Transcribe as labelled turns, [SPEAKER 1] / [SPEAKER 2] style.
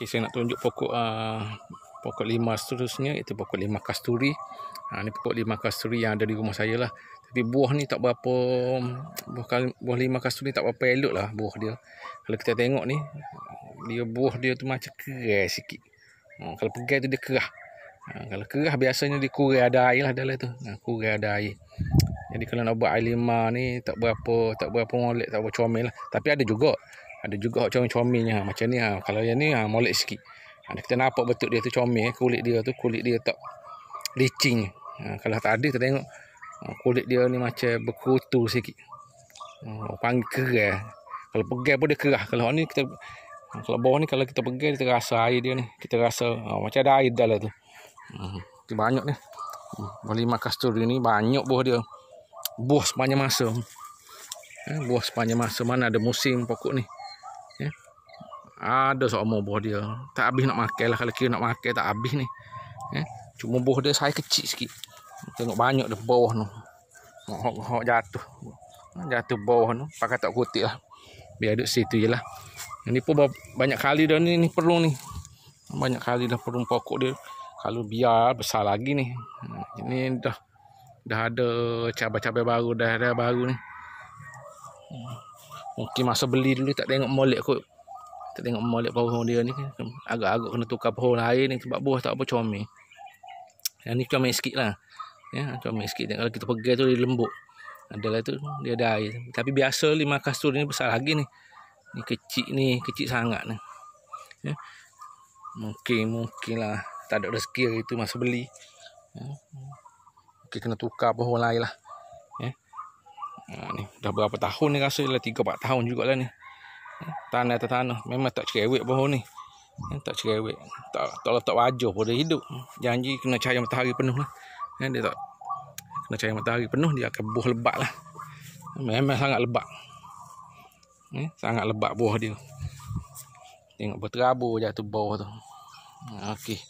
[SPEAKER 1] Okey, saya nak tunjuk pokok uh, pokok lima seterusnya itu pokok lima kasturi. Ha, ni pokok lima kasturi yang ada di rumah saya lah. Tapi buah ni tak berapa buah, buah lima kasturi tak berapa elok lah buah dia. Kalau kita tengok ni dia buah dia tu macam keras sikit. Ha, kalau pegai tu dia kerah. Ha, kalau kerah biasanya dia kurang ada air lah dalam tu. Ha, kurang ada air. Jadi kalau nak buat air lima ni tak berapa tak berapa molek tak berapa comel lah. Tapi ada juga ada juga comel-comelnya ha, macam ni ha. kalau yang ni ha, molek sikit. Ha, kita nampak betul dia tu comel eh. kulit dia tu kulit dia tak licin. Ha, kalau tak ada kita tengok ha, kulit dia ni macam berkutu sikit. Ha, panggil kerah kalau pegang pun dia kerah. Kalau ni kita ha, kalau bawah ni kalau kita pegang kita rasa air dia ni. Kita rasa ha, macam ada air dalam tu. Ha, banyak ni. Lima kasturi ni banyak buah dia. Buah sepanjang masa. Eh, buah sepanjang masa. Mana ada musim pokok ni. eh. Ada seumur buah dia. Tak habis nak makan lah kalau kira nak makan tak habis ni. Eh. cuma buah dia saya kecil sikit. Tengok banyak dia bawah tu hok, hok jatuh jatuh bawah tu pakai tak kutik lah. Biar duduk situ je lah. Ini pun banyak kali dah ni, ni perlu ni. Banyak kali dah perlu pokok dia. Kalau biar besar lagi ni. Ini dah dah ada cabai-cabai baru dah ada baru ni. Mungkin masa beli dulu tak tengok molek kot. Tak tengok molek pohon dia ni. Agak-agak kena tukar pohon lain ni sebab buah tak apa comel. Yang ni comel sikit lah. Ya, comel sikit. Dan kalau kita pegang tu dia lembut. Adalah tu dia ada air. Tapi biasa lima kastur ni besar lagi ni. Ni kecil ni, kecil sangat ni. Ya. Mungkin, mungkin lah. Tak ada rezeki itu masa beli. Ya. Mungkin kena tukar pohon lain lah. Ha, ni dah berapa tahun ni rasa lah 3 4 tahun jugalah ni. Tanah atas tanah memang tak cerewet pohon ni. Tak cerewet. Tak tak letak wajah pun dia hidup. Janji kena cahaya matahari penuh lah. Ha, dia tak kena cahaya matahari penuh dia akan buah lebat lah. Memang sangat lebat. Ha, sangat lebat buah dia. Tengok berterabur jatuh bawah tu. Okey.